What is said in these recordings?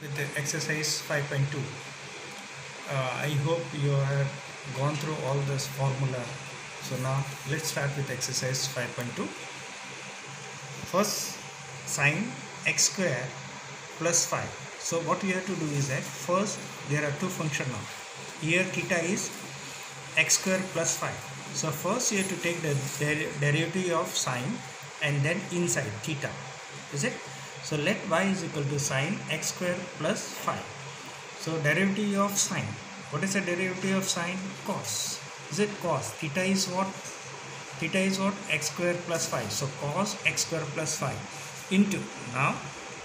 with the exercise 5.2 uh, I hope you have gone through all this formula. So now let's start with exercise 5.2 first sine x square plus 5 so what we have to do is that first there are two function now. Here theta is x square plus 5 so first you have to take the der derivative of sine and then inside theta. Is it so let y is equal to sine x square plus 5 so derivative of sine what is the derivative of sine cos. Is it cos? Theta is what? Theta is what? x square plus 5 so cos x square plus 5 into. Now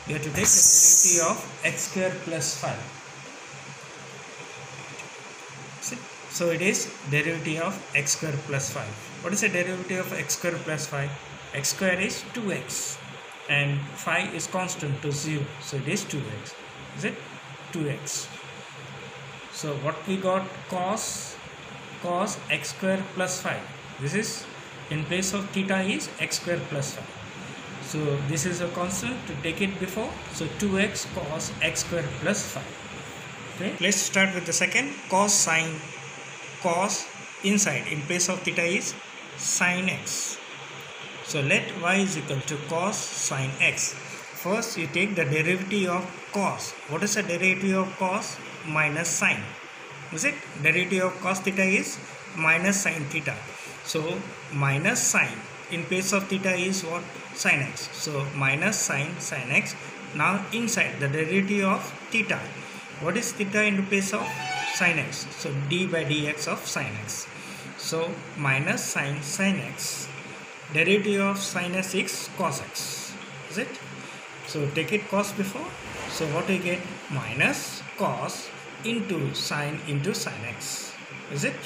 we have to take the derivative of x square plus 5 See? so it is derivative of x square plus 5 what is the derivative of x square plus 5 x square is 2x and phi is constant to 0 so it is 2x is it? 2x so what we got? Cos cos x square plus 5 this is in place of theta is x square plus 5 so this is a constant to take it before. So 2x cos x square plus 5 okay? Let's start with the second. Cos sine cos inside. In place of theta is sine x so let y is equal to cos sine x. First you take the derivative of cos. What is the derivative of cos? Minus sine. Is it? Derivative of cos theta is minus sine theta. So minus sine in place of theta is what? Sine x. So minus sine sine x. Now inside the derivative of theta. What is theta in place of sine x? So d by dx of sine x. So minus sine sine x derivative of sin s is cos x is it? So take it cos before. So what we get? Minus cos into sine into sin x is it?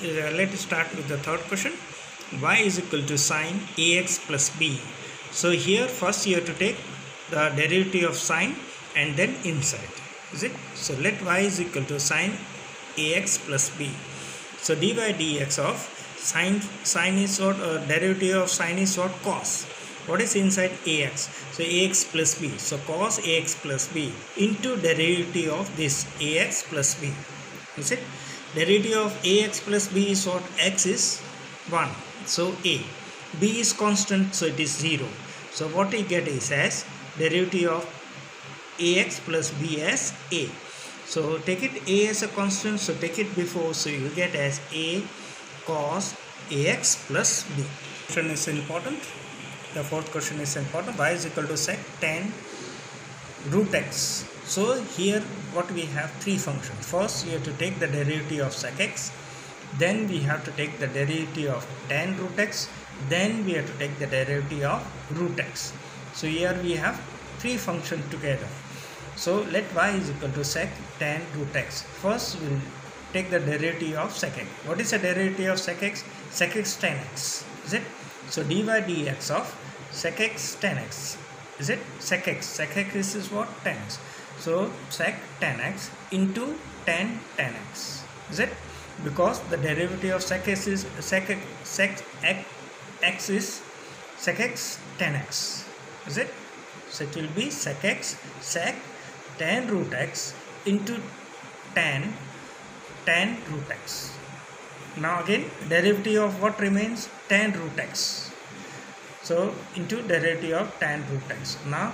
Uh, let's start with the third question. Y is equal to sine ax plus b. So here first you have to take the derivative of sine and then inside is it? So let y is equal to sine ax plus b. So dy dx of sine sine is what uh, derivative of sine is what cos. What is inside ax so ax plus b. So cos ax plus b into derivative of this ax plus b. Is it derivative of ax plus b is what? X is 1 so a. B is constant so it is 0 so what we get is as derivative of ax plus b as a. So take it a as a constant so take it before so you get as a cos ax plus b. Question is important. The fourth question is important. y is equal to sec tan root x. So here what we have three functions. First we have to take the derivative of sec x. Then we have to take the derivative of tan root x. Then we have to take the derivative of root x. So here we have three functions together. So let y is equal to sec tan root x. First we'll take the derivative of sec x. What is the derivative of sec x? Sec x tan x. Is it? So dy dx of sec x tan x. Is it? Sec x. Sec x is what? Tan x. So sec tan x into tan tan x. Is it? Because the derivative of sec x is sec x, sec x, x is sec x tan x. Is it? So it will be sec x sec tan root x into tan tan root x. Now again derivative of what remains tan root x. So into derivative of tan root x. Now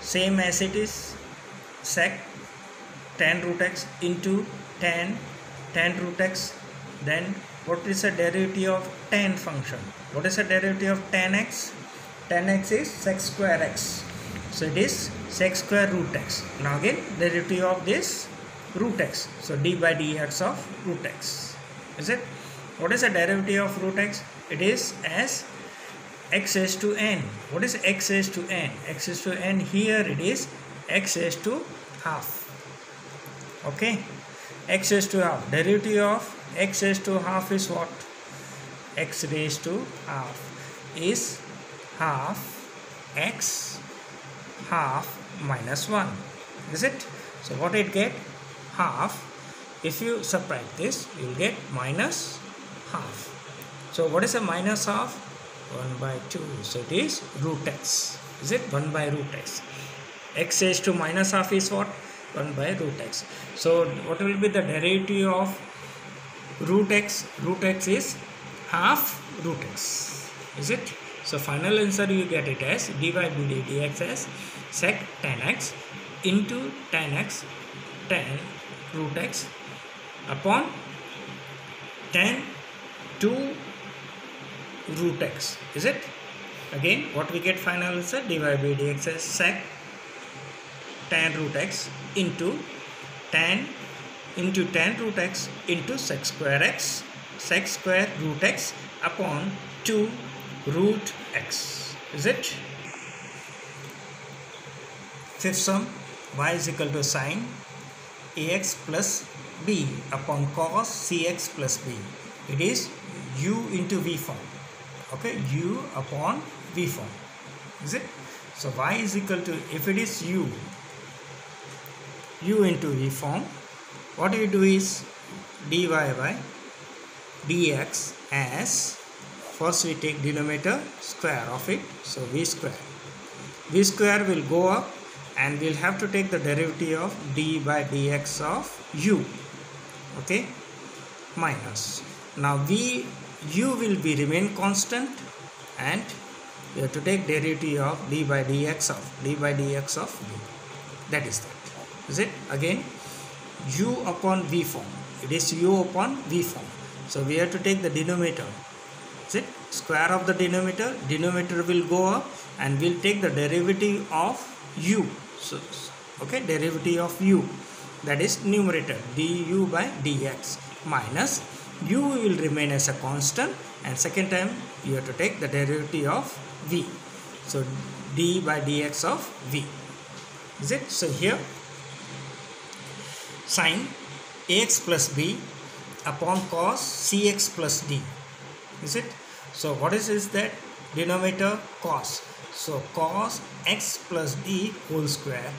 same as it is sec tan root x into tan tan root x then what is the derivative of tan function? What is the derivative of tan x? Tan x is sec square x. So it is sec square root x. Now again derivative of this root x. So d by dx of root x. Is it? What is the derivative of root x? It is as x is to n. What is x is to n? x is to n here it is x is to half. Okay. x is to half. Derivative of x is to half is what? x raised to half is half x half minus 1 is it so what it get half. If you subtract this you will get minus half. So what is a minus half? 1 by 2 so it is root x. Is it? 1 by root x. X raised to minus half is what? 1 by root x. So what will be the derivative of root x? Root x is half root x. Is it? So final answer you get it as dy by dx as sec tan x into tan x tan root x upon tan 2 root x. Is it? Again what we get final answer? Dy by dx as sec tan root x into tan into tan root x into sec square x sec square root x upon 2 root x. Is it? Fifth sum y is equal to sine ax plus b upon cos cx plus b. It is u into v form. Okay u upon v form. Is it? So y is equal to if it is u u into v form what you do is dy by dx as first we take denominator square of it so v square. V square will go up and we'll have to take the derivative of d by dx of u okay minus. Now v u will be remain constant and we have to take derivative of d by dx of d by dx of v that is that is it? Again u upon v form it is u upon v form. So we have to take the denominator is it? Square of the denominator denominator will go up and we'll take the derivative of u so okay derivative of u that is numerator du by dx minus u will remain as a constant and second time you have to take the derivative of v. So d by dx of v. Is it? So here sine ax plus b upon cos cx plus d. Is it? So what is is that denominator? Cos so cos x plus d whole square.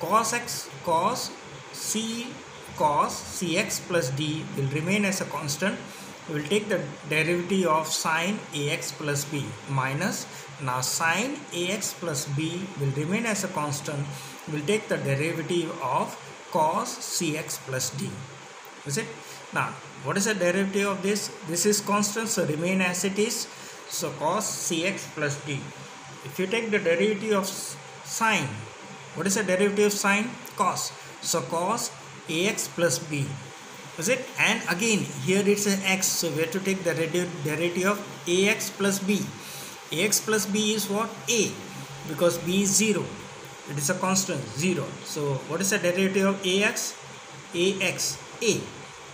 Cos x cos c cos cx plus d will remain as a constant. We will take the derivative of sine ax plus b minus. Now sine ax plus b will remain as a constant. We will take the derivative of cos cx plus d. Is it? Now what is the derivative of this? This is constant so remain as it is. So cos cx plus d if you take the derivative of sine what is the derivative of sine? Cos. So cos ax plus b is it? And again here it's an x so we have to take the derivative of ax plus b. Ax plus b is what? A because b is 0 it is a constant 0 so what is the derivative of ax? Ax a.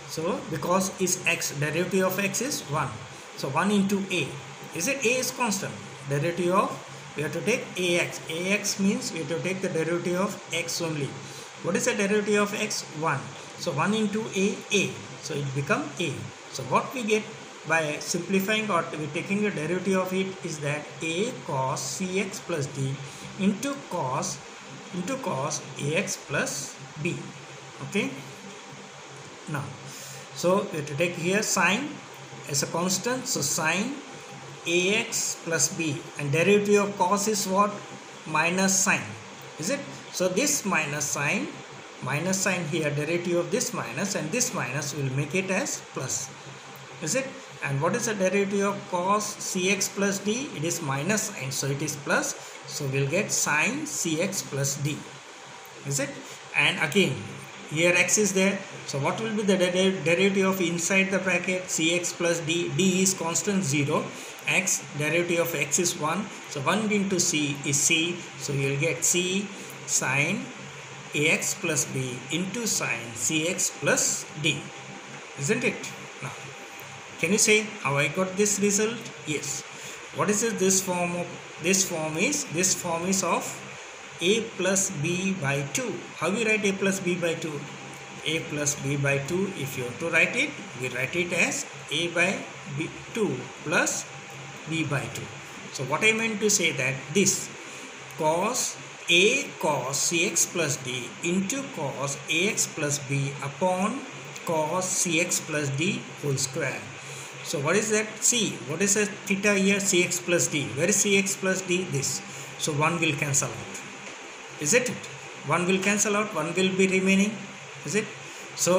So because is x derivative of x is 1 so 1 into a is it? A is constant. Derivative of we have to take ax. Ax means we have to take the derivative of x only. What is the derivative of x? 1 so 1 into a a. So it become a. So what we get by simplifying or we taking the derivative of it is that a cos cx plus d into cos into cos ax plus b. Okay? Now so we have to take here sine as a constant. So sine ax plus b and derivative of cos is what minus sine is it so this minus sign, minus sign here, derivative of this minus and this minus will make it as plus. Is it? And what is the derivative of cos cx plus d? It is minus sign, so it is plus. So we'll get sine cx plus d. Is it? And again, here x is there. So what will be the derivative of inside the bracket cx plus d? d is constant 0 x derivative of x is 1 so 1 into c is c. So you will get c sine ax plus b into sine cx plus d isn't it? Now can you say how i got this result? Yes. What is this form of this form is this form is of a plus b by 2 how we write a plus b by 2 a plus b by 2 if you have to write it we write it as a by b 2 plus b by 2 so what i meant to say that this cos a cos cx plus d into cos ax plus b upon cos cx plus d whole square. So what is that? C. What is a theta here? cx plus d. Where is cx plus d? This. So 1 will cancel out. isn't it 1 will cancel out 1 will be remaining is it so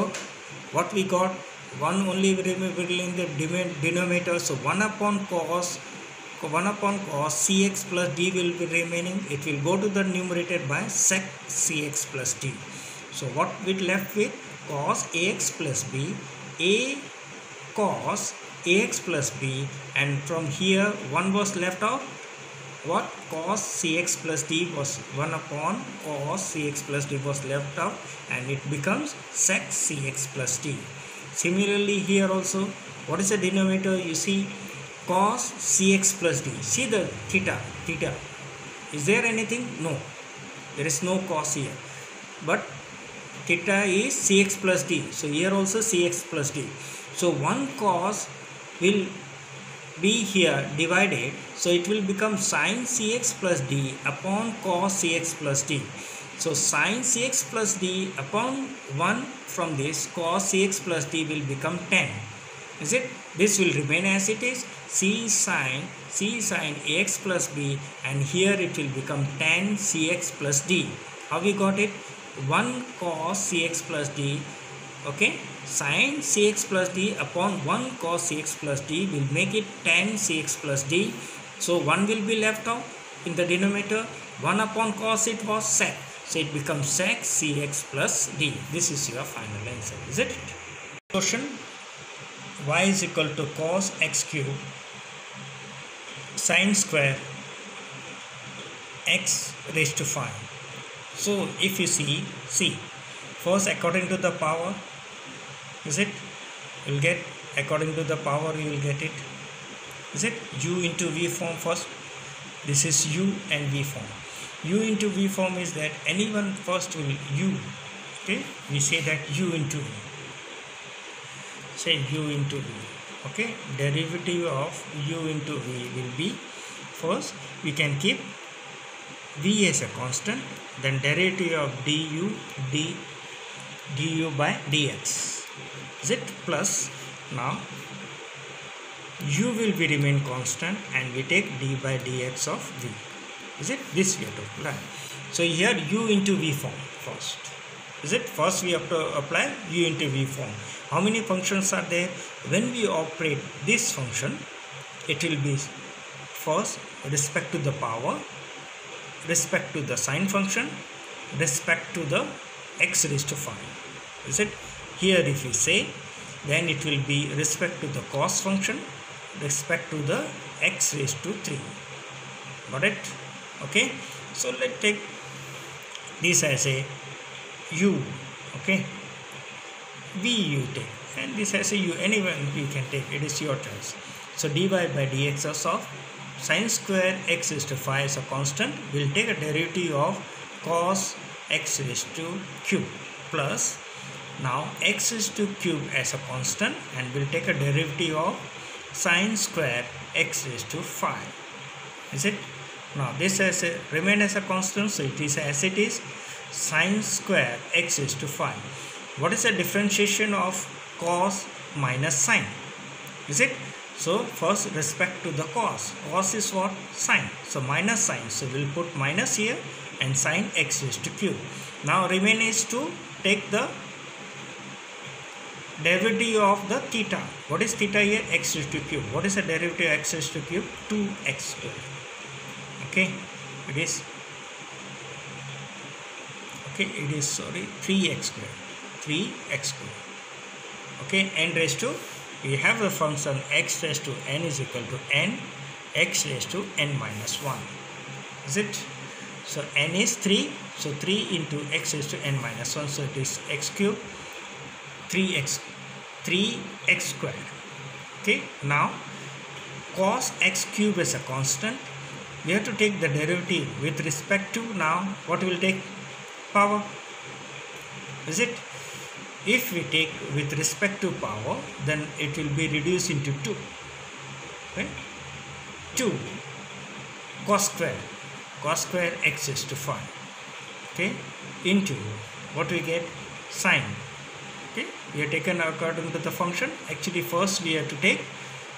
what we got 1 only will in the denominator. So 1 upon cos 1 upon cos cx plus d will be remaining. It will go to the numerator by sec cx plus d. So what we left with? Cos ax plus b a cos ax plus b and from here 1 was left out. What? Cos cx plus d was 1 upon cos cx plus d was left out and it becomes sec cx plus d similarly here also what is the denominator? You see cos cx plus d. See the theta theta. Is there anything? No. There is no cos here. But theta is cx plus d. So here also cx plus d. So one cos will be here divided. So it will become sine cx plus d upon cos cx plus d so sine cx plus d upon 1 from this cos cx plus d will become tan is it? This will remain as it is. C sine c sine ax plus b and here it will become tan cx plus d. How we got it? 1 cos cx plus d okay? Sine cx plus d upon 1 cos cx plus d will make it tan cx plus d. So 1 will be left out in the denominator. 1 upon cos it was sec so it becomes sec cx plus d. This is your final answer is it? Question y is equal to cos x cube sine square x raised to 5 so if you see see first according to the power is it? You will get according to the power you will get it. Is it? U into v form first. This is u and v form u into v form is that anyone first will u okay? We say that u into v. Say u into v okay? Derivative of u into v will be first we can keep v as a constant then derivative of du d du by dx z plus now u will be remain constant and we take d by dx of v is it this we have to apply so here u into v form first. Is it first we have to apply u into v form? How many functions are there? When we operate this function it will be first respect to the power respect to the sine function respect to the x raised to 5 is it? Here if we say then it will be respect to the cos function respect to the x raised to 3 got it okay? So let's take this as a u. Okay? V you take. And this as a u. Anyone you can take. It is your choice. So dy by dx of sine square x is to 5 is a constant. We'll take a derivative of cos x raised to q plus. Now x is to cube as a constant. And we'll take a derivative of sine square x raised to 5. Is it? Now this has a, remain as a constant so it is as it is sine square x raised to 5. What is the differentiation of cos minus sine? Is it? So first respect to the cos. Cos is what? Sine. So minus sine. So we'll put minus here and sine x raised to cube. Now remain is to take the derivative of the theta. What is theta here? x raised to cube. What is the derivative of x raised to cube? 2x square. Okay, it is okay, it is sorry 3x square. 3x square. Okay, n raised to we have a function x raised to n is equal to n x raised to n minus 1. Is it? So n is 3. So 3 into x raised to n minus 1. So it is x cube 3x 3x squared okay now cos x cube is a constant we have to take the derivative with respect to now what will take power? Is it? If we take with respect to power then it will be reduced into 2 right? 2 cos square. Cos square x is to 5 okay? Into what we get? Sine okay? We have taken according to the function. Actually first we have to take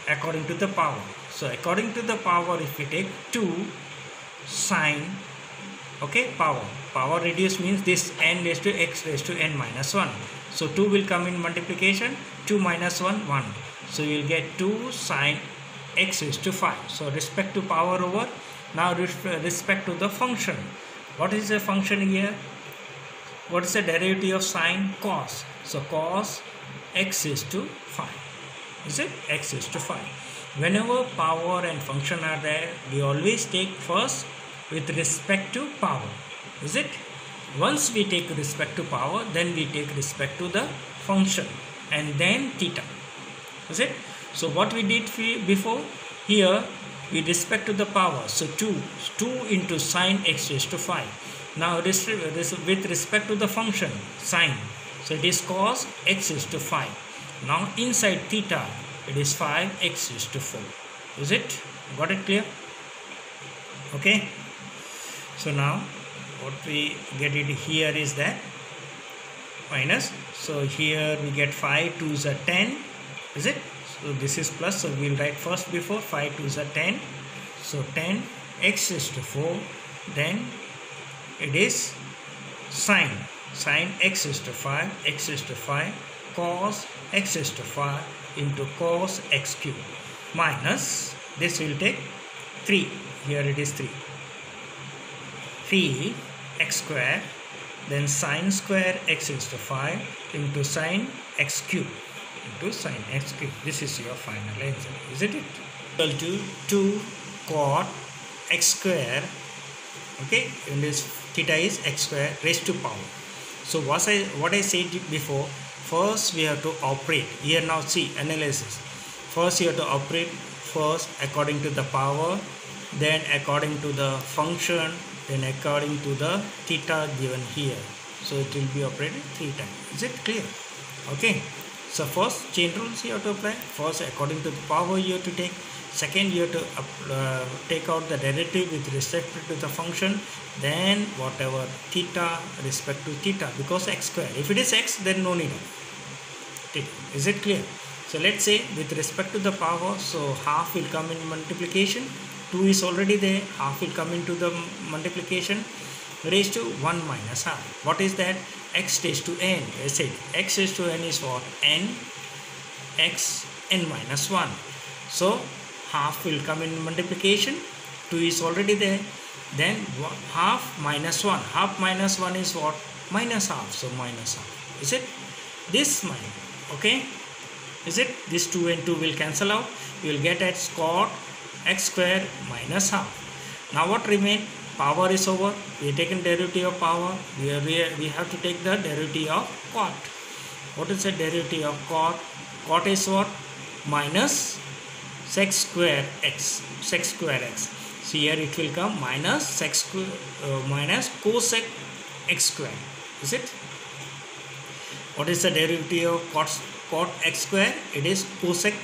according to the power so according to the power if we take 2 sine okay power. Power reduced means this n raised to x raised to n minus 1 so 2 will come in multiplication. 2 minus 1 1 so you'll get 2 sine x raised to 5 so respect to power over. Now respect to the function. What is the function here? What is the derivative of sine? Cos. So cos x is to 5 is it? X is to 5 whenever power and function are there we always take first with respect to power is it? Once we take respect to power then we take respect to the function and then theta is it? So what we did before? Here with respect to the power so 2 2 into sine x raised to 5 now this, this with respect to the function sine so it is cos x is to 5 now inside theta it is 5 x is to 4 is it? Got it clear? Okay. So now what we get it here is that minus. So here we get 5 2 is a 10 is it? So this is plus so we'll write first before 5 2 is a 10 so 10 x is to 4 then it is sine. Sine x is to 5 x is to 5 cos x to 5 into cos x cube minus this will take 3 here it is 3 3 x square then sine square x is to 5 into sine x cube into sine x cube this is your final answer isn't it? Equal to 2 cot x square okay and this theta is x square raised to power. So what I what I said before first we have to operate. Here now see analysis. First you have to operate first according to the power then according to the function then according to the theta given here. So it will be operated three times. Is it clear? Okay. So first chain rules you have to apply. First according to the power you have to take second you have to uh, take out the derivative with respect to the function then whatever theta respect to theta because x square. If it is x then no need of is it clear? So let's say with respect to the power so half will come in multiplication. 2 is already there half will come into the multiplication. Raised to 1 minus half what is that? x raised to n. I said x raised to n is what? n. x n minus 1 so half will come in multiplication 2 is already there then half minus 1 half minus 1 is what minus half so minus half is it this minus okay is it this 2 and 2 will cancel out you will get at cot x square minus half. Now what remain? Power is over. We have taken derivative of power. We, are, we have to take the derivative of cot. What is the derivative of cot? Cot is what? Minus sec square x. Sec square x. So here it will come minus sec square uh, minus cosec x square. Is it? What is the derivative of cot, cot x square? It is cosec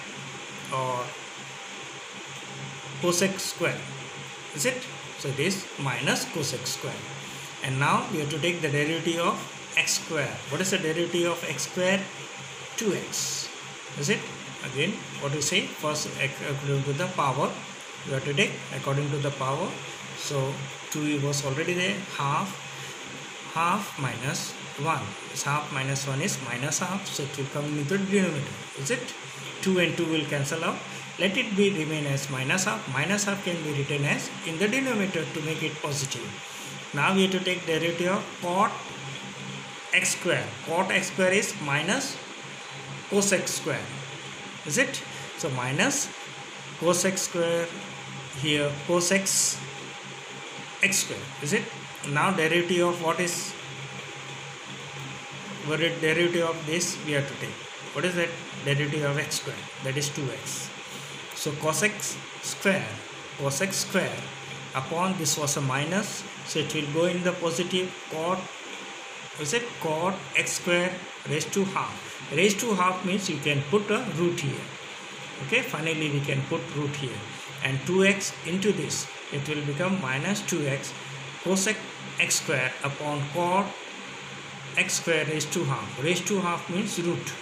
or cosec square is it so this minus cosec square and now we have to take the derivative of x square what is the derivative of x square 2x is it again what you say first according to the power you have to take according to the power. So 2 was already there half half minus 1 is half minus 1 is minus half so it will come into the denominator is it? 2 and 2 will cancel out. Let it be remain as minus half. Minus half can be written as in the denominator to make it positive. Now we have to take derivative of cot x square. Cot x square is minus cosec square is it? So minus cos x square here cos x x square. Is it? Now derivative of what is? What is derivative of this? We have to take. What is that derivative of x square? That is 2x so cos x square, cos x square upon this was a minus. So it will go in the positive cot, is it? Cot x square raised to half. Raised to half means you can put a root here. Okay, finally we can put root here. And 2x into this, it will become minus 2x cosec x square upon cot x square raised to half. Raised to half means root.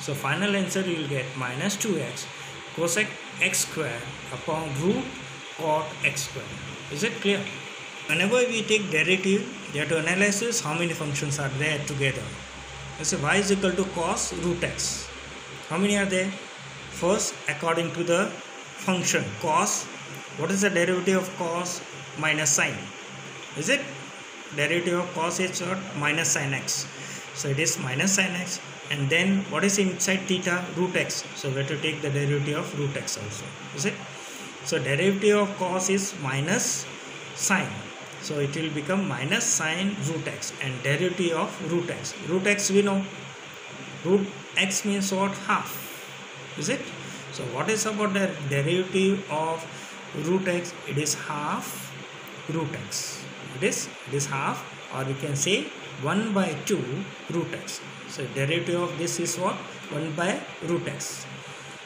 So final answer you will get minus 2x cosec x square upon root cot x square. Is it clear? whenever we take derivative we have to analyze how many functions are there together let's y is equal to cos root x. How many are there? First according to the function cos what is the derivative of cos minus sine? Is it derivative of cos is what minus sine x? So it is minus sine x and then what is inside theta? Root x. So we have to take the derivative of root x also. Is it? So derivative of cos is minus sine so it will become minus sine root x and derivative of root x. Root x we know. Root x means what? Half. Is it? So what is about the derivative of root x? It is half root x. It is it is half or we can say 1 by 2 root x. So derivative of this is what? 1 by root x.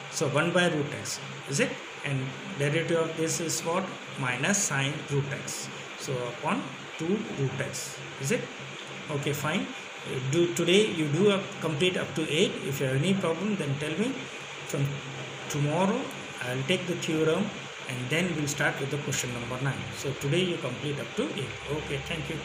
So 1 by root x. Is it? And derivative of this is what? Minus sine root x so upon 2 root x is it? Okay fine. Uh, do today you do a complete up to 8 if you have any problem then tell me. From tomorrow i'll take the theorem and then we'll start with the question number 9 so today you complete up to 8 okay thank you